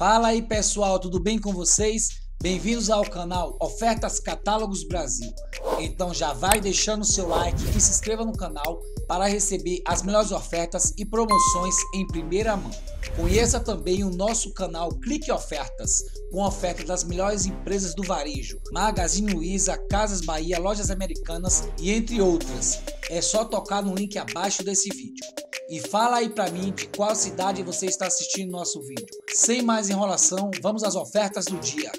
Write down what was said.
Fala aí pessoal, tudo bem com vocês? Bem-vindos ao canal Ofertas Catálogos Brasil. Então já vai deixando seu like e se inscreva no canal para receber as melhores ofertas e promoções em primeira mão. Conheça também o nosso canal Clique Ofertas, com ofertas das melhores empresas do varejo, Magazine Luiza, Casas Bahia, Lojas Americanas e entre outras. É só tocar no link abaixo desse vídeo. E fala aí para mim de qual cidade você está assistindo nosso vídeo. Sem mais enrolação, vamos às ofertas do dia.